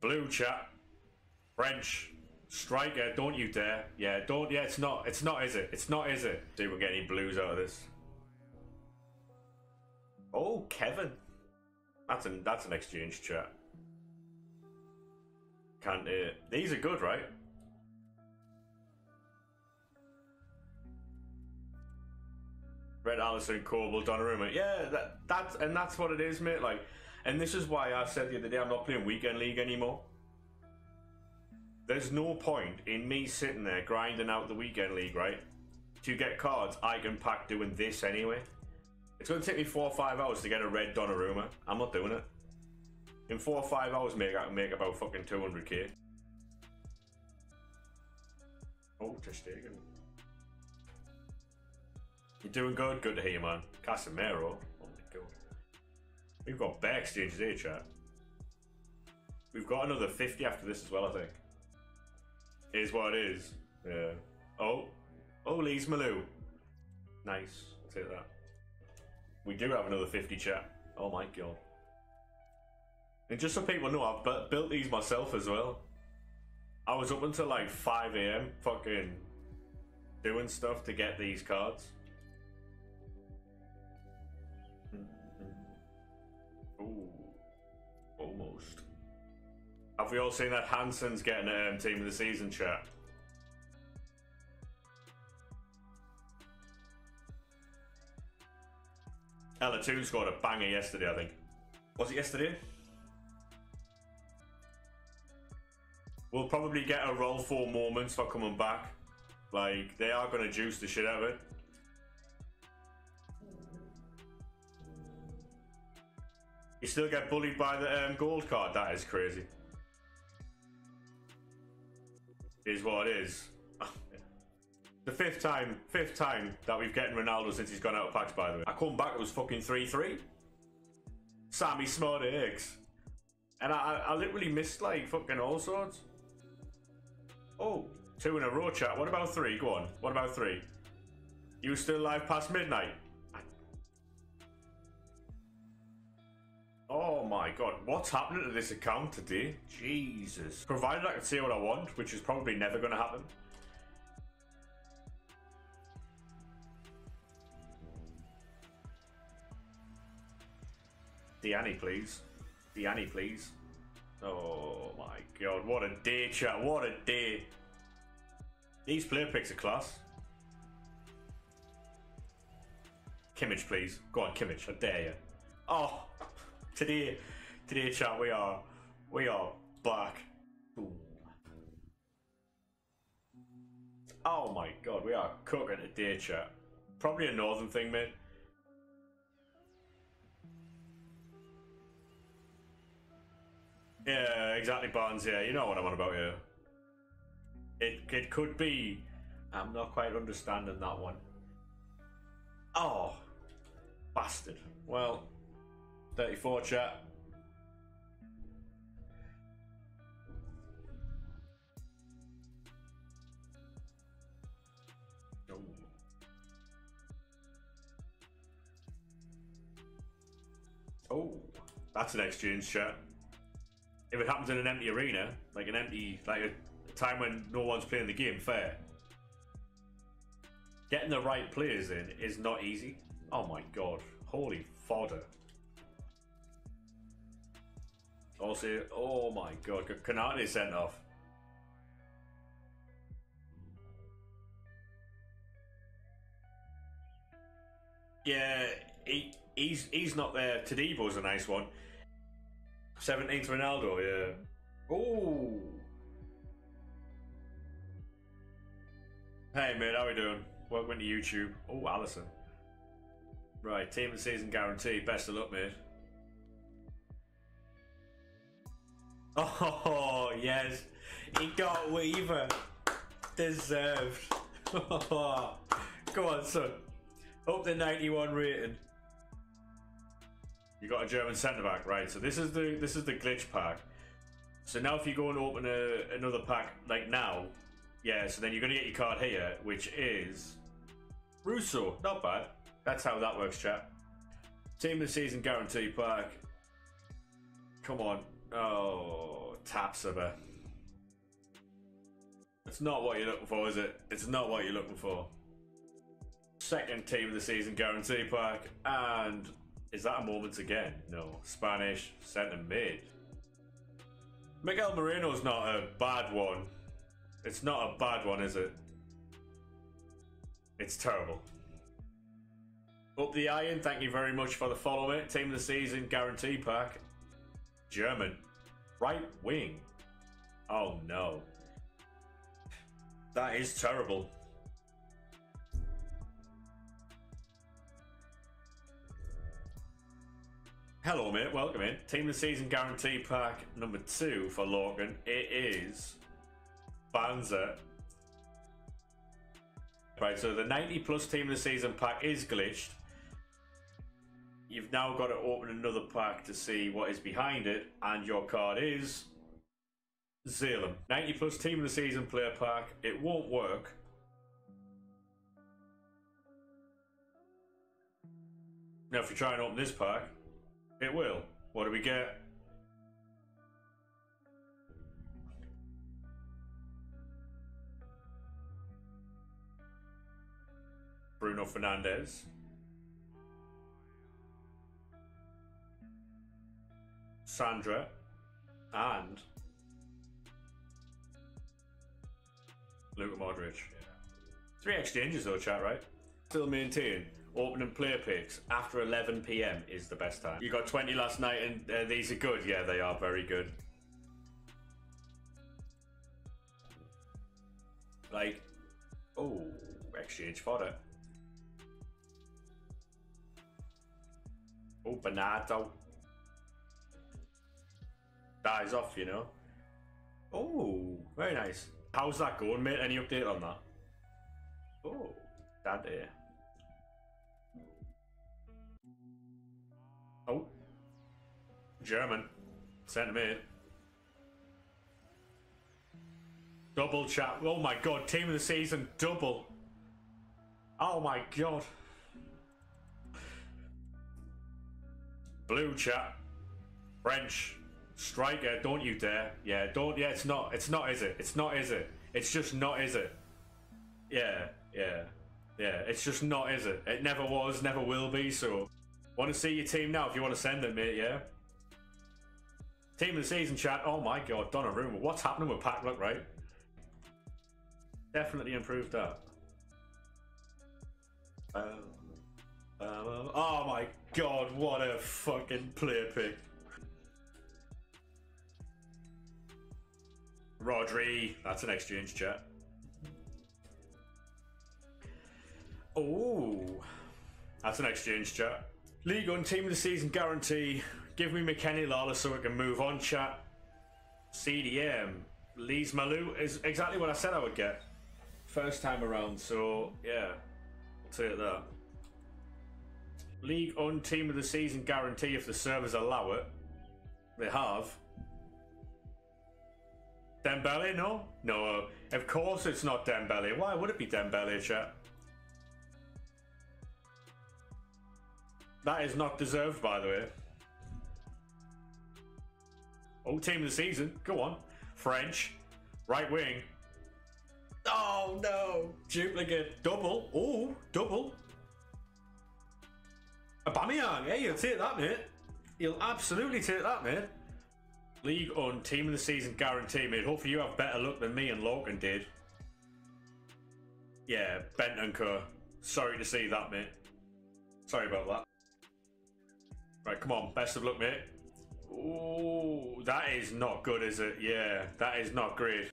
Blue chat. French. Striker, don't you dare. Yeah, don't. Yeah, it's not. It's not, is it? It's not, is it? See we get any blues out of this. Oh, Kevin. That's an that's an exchange chat. Can't uh, these are good, right? Red Alisson, Kobel, Donnarumma. Yeah, that that's and that's what it is, mate. Like, and this is why I said the other day I'm not playing weekend league anymore. There's no point in me sitting there grinding out the weekend league, right? To get cards I can pack doing this anyway. It's going to take me four or five hours to get a red Donnarumma. I'm not doing it. In four or five hours, mate, I can make about fucking 200k. Oh, Ter Stegen. You're doing good. Good to hear you, man. Casemiro. We've got exchanges here, chat. We've got another 50 after this as well, I think. Is what it is. Yeah. Oh. Oh, Lees-Melou. Nice. I'll take that. We do have another 50 chat. Oh my god. And just so people know, I've built these myself as well. I was up until like 5 a.m. fucking doing stuff to get these cards. Have we all seen that Hansen's getting a um, team of the season chat? Ella 2 scored a banger yesterday, I think. Was it yesterday? We'll probably get a roll for moments for coming back. Like, they are going to juice the shit out of it. You still get bullied by the um, gold card? That is crazy. Is what it is. the fifth time, fifth time that we've getting Ronaldo since he's gone out of packs, by the way. I come back, it was fucking 3-3. Sammy Smart Eggs. And I, I literally missed like fucking all sorts. Oh, two in a row chat. What about three? Go on. What about three? You still live past midnight? Oh my god, what's happening to this account today? Jesus. Provided I can say what I want, which is probably never going to happen. The Annie, please. The Annie, please. Oh my god, what a day, chat. What a day. These player picks are class. Kimmich, please. Go on, Kimmich. I dare you. Oh, today, today, chat. We are, we are back. Oh my god, we are cooking today, chat. Probably a northern thing, mate. Yeah, exactly, Barnes. Yeah, you know what I'm on about here. It it could be. I'm not quite understanding that one. Oh, bastard. Well, 34 chat. Oh. Oh, that's an exchange chat if it happens in an empty arena, like an empty, like a time when no one's playing the game, fair. Getting the right players in is not easy. Oh my god, holy fodder. Also, oh my god, Konate sent off. Yeah, he, he's he's not there. Todibo's a nice one. 17th Ronaldo, yeah. Oh. Hey mate, how are we doing? Welcome to YouTube. Oh, Alisson. Right, team of the season guarantee. Best of luck, mate. Oh, yes. He got Weaver. Deserved. Go on, son. Up the 91 rating. You got a German centre back, right? So this is the this is the glitch pack. So now if you go and open a, another pack like now, yeah, so then you're gonna get your card here, which is Russo. Not bad. That's how that works, chat. Team of the season guarantee pack. Come on. Oh, Tapsoba. It's not what you're looking for, is it? It's not what you're looking for. Second team of the season guarantee pack, and is that a moment again? No. Spanish centre mid. Miguel Moreno's not a bad one. It's not a bad one, is it? It's terrible. Up the iron, thank you very much for the follow it. Team of the season guarantee pack. German. Right wing. Oh no. That is terrible. Hello, mate. Welcome in. Team of the season guarantee pack number two for Lorcan. It is Banza. Right, so the 90 plus team of the season pack is glitched. You've now got to open another pack to see what is behind it, and your card is Zalem. 90 plus team of the season player pack. It won't work. Now, if you try and open this pack, it will. What do we get? Bruno Fernandes. Sandra. And Luka Modric. Three exchanges though, chat, right? Still maintain opening player picks after 11 p.m. is the best time. You got 20 last night, and uh, these are good. Yeah, they are very good. Like, oh, exchange fodder. Oh, Bernardo. Is off, you know. Oh, very nice. How's that going, mate? Any update on that? Oh, that there. Oh. German. Sent me. Double chat. Oh my god, team of the season, double. Oh my god. Blue chat. French. Striker, don't you dare. Yeah, don't. Yeah, it's not. It's not, is it? It's not, is it? It's just not, is it? Yeah, yeah. Yeah, it's just not, is it? It never was, never will be, so. Want to see your team now if you want to send them, mate, yeah? Team of the season chat. Oh my god, Donnarumma. What's happening with Pack Look, right? Definitely improved that. Um, um, oh my god, what a fucking player pick. Rodri. That's an exchange chat. Oh, that's an exchange chat. Ligue 1 team of the season guarantee. Give me McKenny Lala so we can move on, chat. CDM. Lees-Melou is exactly what I said I would get. First time around, so yeah. I'll you that. Ligue 1 team of the season guarantee if the servers allow it. They have. Dembele, no? No, uh, of course it's not Dembele. Why would it be Dembele, chat? That is not deserved, by the way. Oh, team of the season. Go on. French. Right wing. Oh, no. Duplicate. Double. Oh, double. Aubameyang. Hey, you'll take that, mate. You'll absolutely take that, mate. Ligue 1 team of the season guarantee, mate. Hopefully you have better luck than me and Logan did. Yeah, Bentancur. Sorry to see that, mate. Sorry about that. Right, come on. Best of luck, mate. Oh, that is not good, is it? Yeah, that is not great.